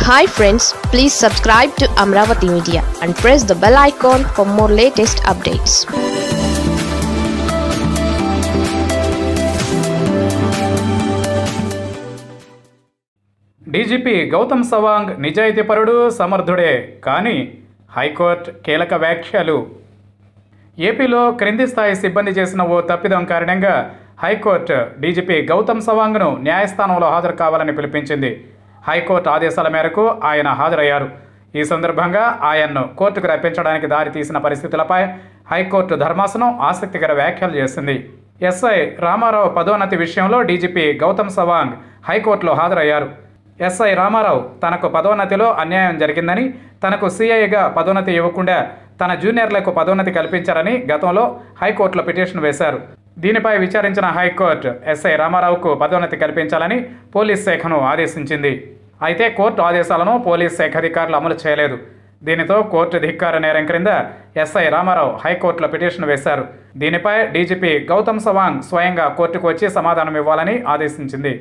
Hi friends please subscribe to Amaravati media and press the bell icon for more latest updates DGP Gautam Sawang నిజాయితీపరుడు సమర్థుడే కానీ high court కీలక వ్యాఖ్యలు ఏపీలో క్రింది స్థాయి సిబ్బంది చేసిన ఓ తప్పిదం కారణంగా హైకోర్టు డీజీపీ గౌతమ్ సవాంగ్ను న్యాయస్థానంలో హాజరు కావాలని పిలిపించింది. హైకోర్టు ఆదేశాల మేరకు ఆయన హాజరయ్యారు. ఈ సందర్భంగా ఆయన్ను కోర్టుకు రప్పించడానికి దారితీసిన పరిస్థితులపై హైకోర్టు ధర్మాసనం ఆసక్తికర వ్యాఖ్యలు చేసింది. ఎస్ఐ రామారావు పదోన్నతి విషయంలో డీజీపీ గౌతమ్ సవాంగ్ హైకోర్టులో హాజరయ్యారు. ఎస్ఐ రామారావు తనకు పదోన్నతిలో అన్యాయం జరిగిందని తనకు సిఐగా పదోన్నతి ఇవ్వకుండా తన జూనియర్లకు పదోన్నతి కల్పించారని గతంలో హైకోర్టులో పిటిషన్ వేశారు. దీనిపై విచారించిన హైకోర్టు ఎస్ఐ రామారావుకు పదోన్నతి కల్పించాలని పోలీస్ శాఖను ఆదేశించింది. అయితే కోర్టు ఆదేశాలను పోలీస్ శాఖ అధికారులు అమలు చేయలేదు. దీనితో కోర్టు ధిక్కార నేరం క్రింద ఎస్ఐ రామారావు హైకోర్టులో పిటిషన్ వేశారు. దీనిపై డీజీపీ గౌతమ్ సవాంగ్ స్వయంగా కోర్టుకు వచ్చి సమాధానం ఇవ్వాలని ఆదేశించింది.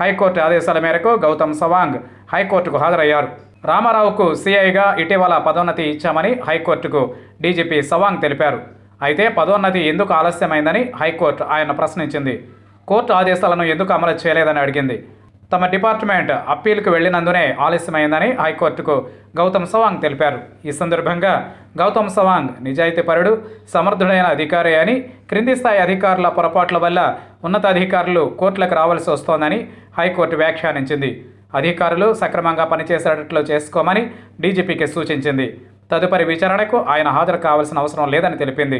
హైకోర్టు ఆదేశాల మేరకు గౌతమ్ సవాంగ్ హైకోర్టుకు హాజరయ్యారు. రామారావుకు సీఐగా ఇటీవల పదోన్నతి ఇచ్చామని హైకోర్టుకు డీజీపీ సవాంగ్ తెలిపారు. అయితే పదోన్నతి ఎందుకు ఆలస్యమైందని హైకోర్టు ఆయన ప్రశ్నించింది. కోర్టు ఆదేశాలను ఎందుకు అమలు చేయలేదని అడిగింది. తమ డిపార్ట్మెంట్ అప్పీల్కు వెళ్ళినందునే ఆలస్యమైందని హైకోర్టుకు గౌతమ్ సవాంగ్ తెలిపారు. ఈ సందర్భంగా గౌతమ్ సవాంగ్ నిజాయితీపరుడు సమర్థుడైన అధికారి అని క్రింది స్థాయి అధికారుల పొరపాట్ల వల్ల ఉన్నతాధికారులు కోర్టులకు రావాల్సి వస్తోందని హైకోర్టు వ్యాఖ్యానించింది. అధికారులు సక్రమంగా పనిచేసేటట్లు చేసుకోమని డీజీపీకి సూచించింది. తదుపరి విచారణకు ఆయన హాజరు కావాల్సిన అవసరం లేదని తెలిపింది.